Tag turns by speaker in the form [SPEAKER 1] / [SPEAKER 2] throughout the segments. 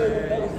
[SPEAKER 1] Thank you.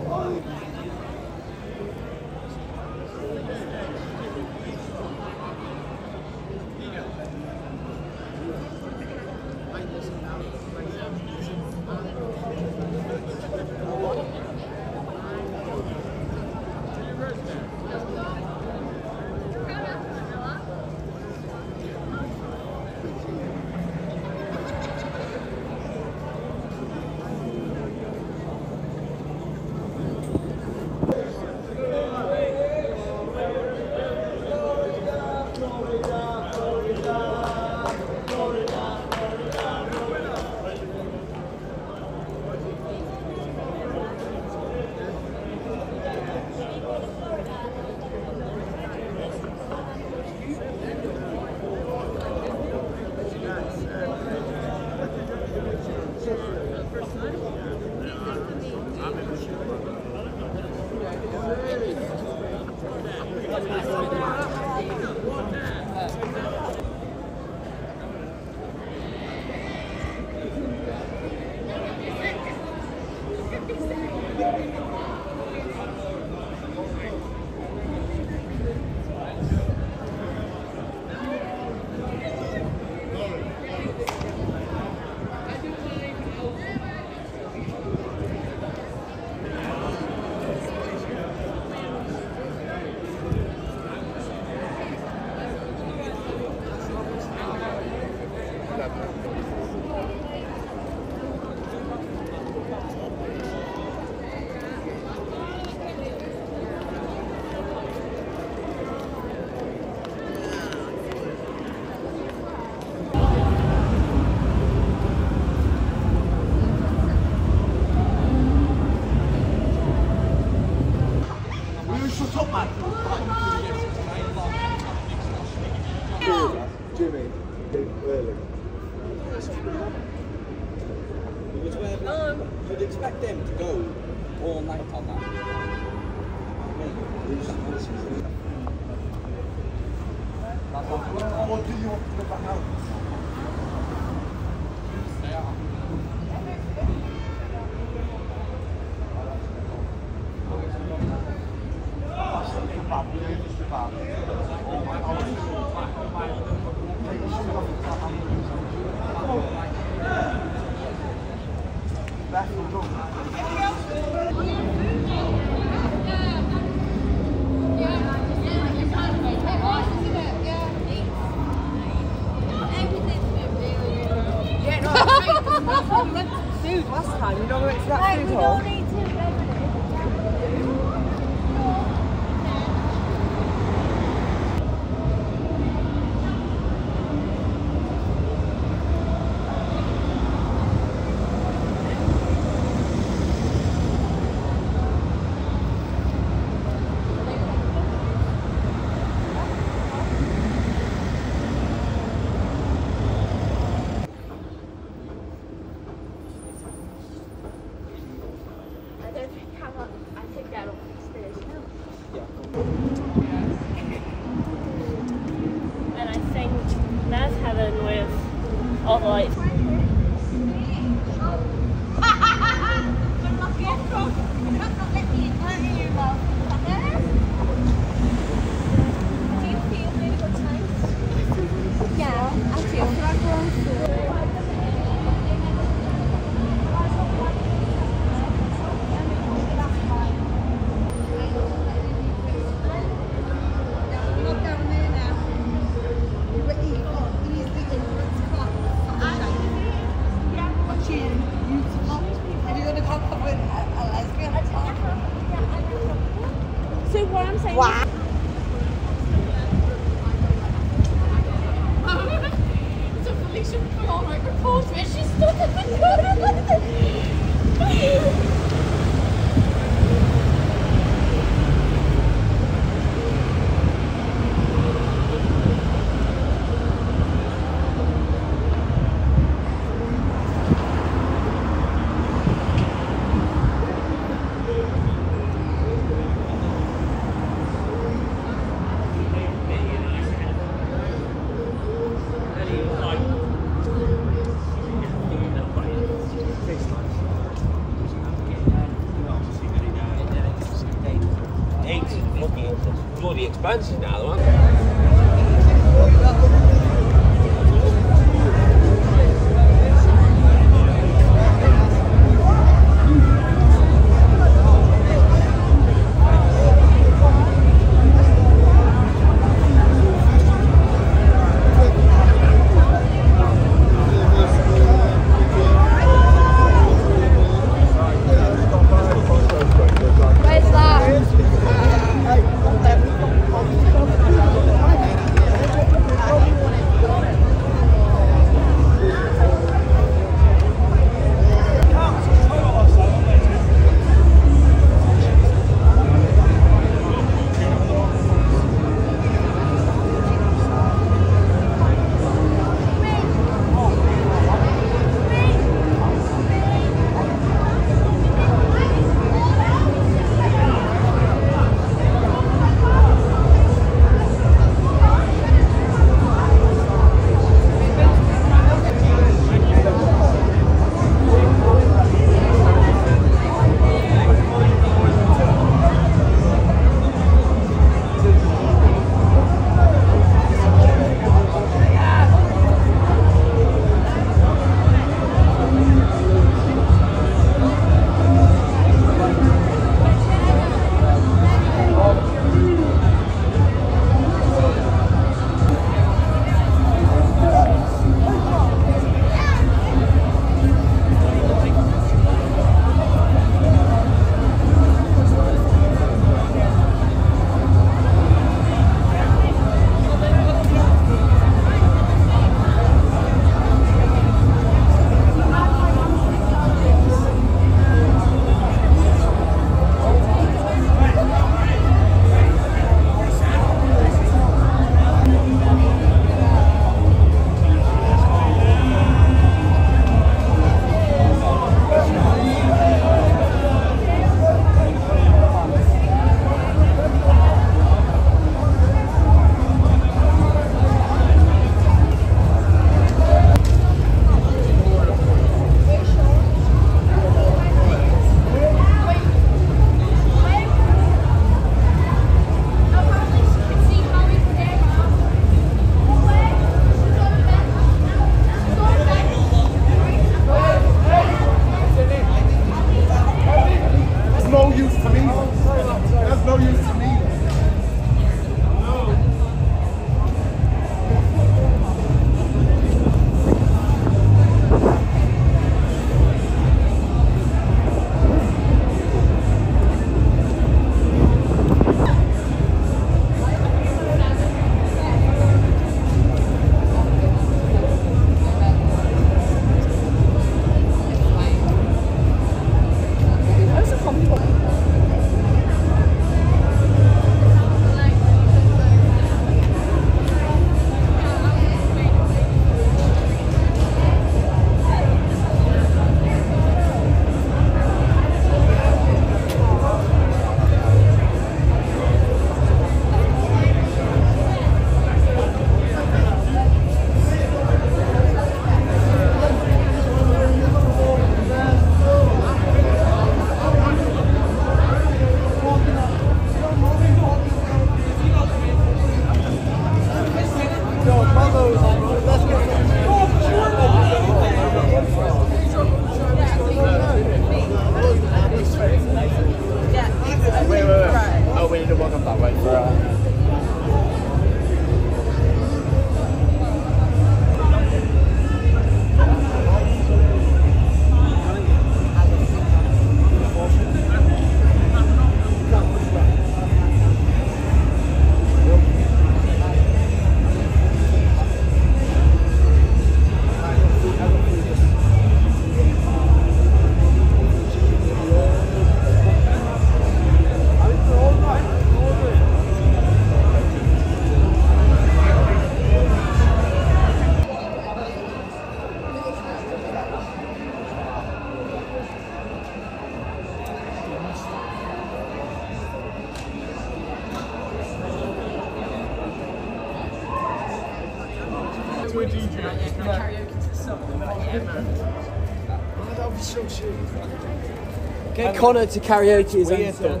[SPEAKER 1] Connor to karaoke is Weird. answer.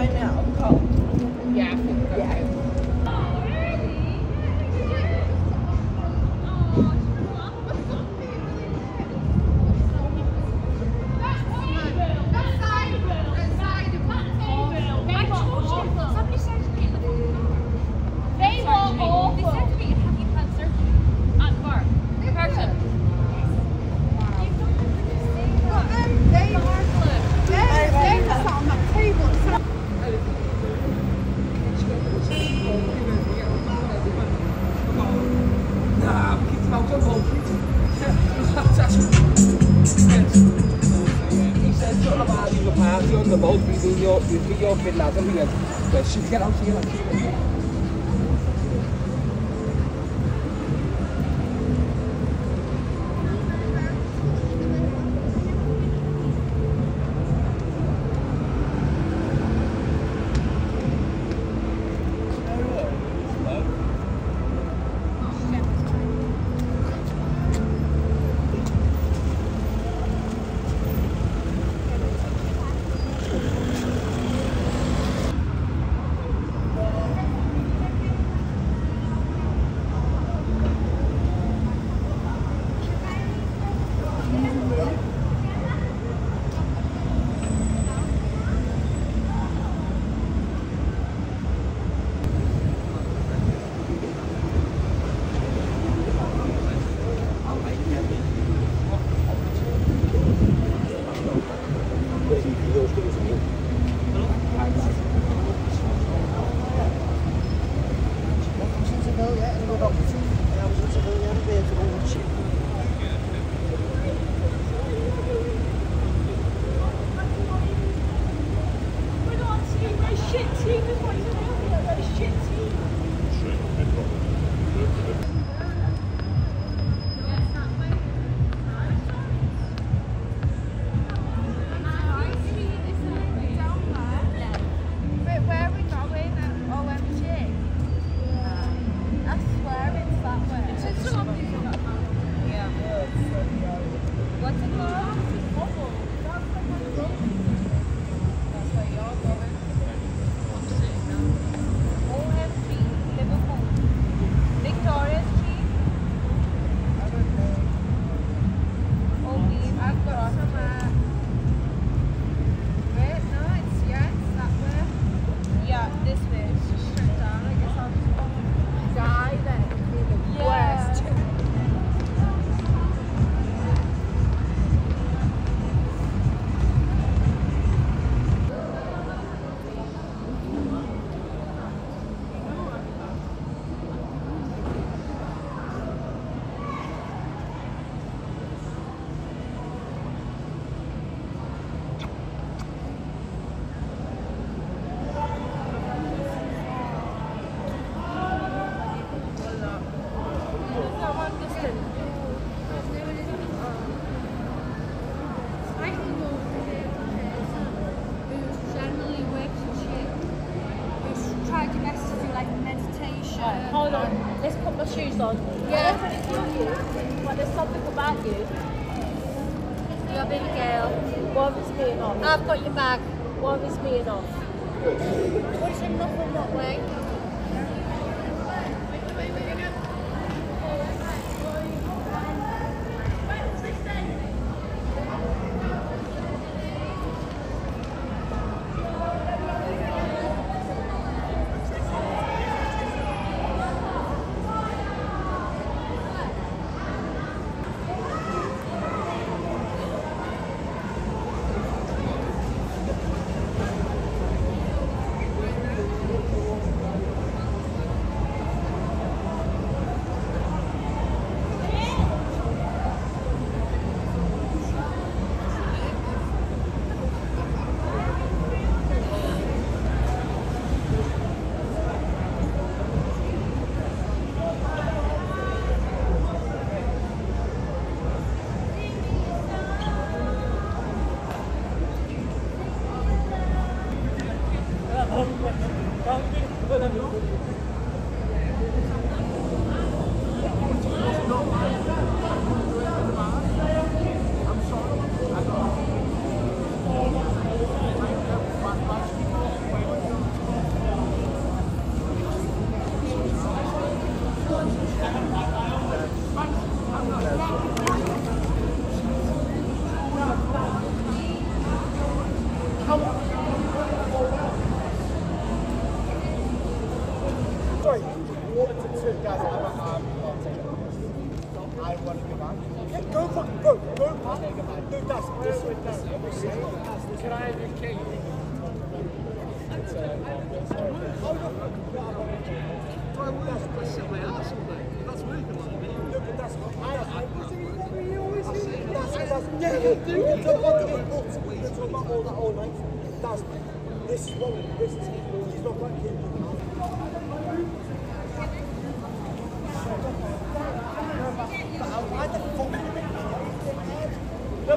[SPEAKER 1] right now. Yeah, I yeah.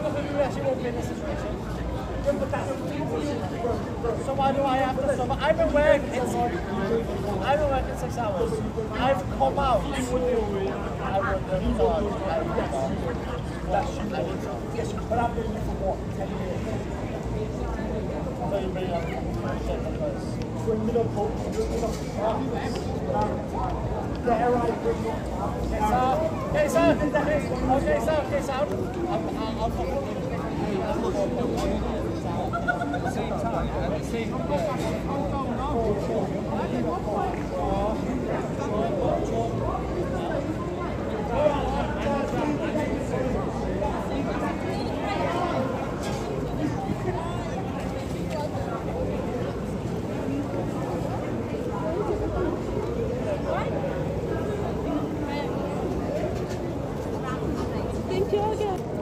[SPEAKER 1] So why do I have to suffer? I've been working. I've been working six hours. I've come out. I would I would have But I've been here for what? Ten years. So you Bring Bring Okay, sir. Okay, sir. Okay, sir. I'll, I'll, I'll, I'll, I'll, yoga.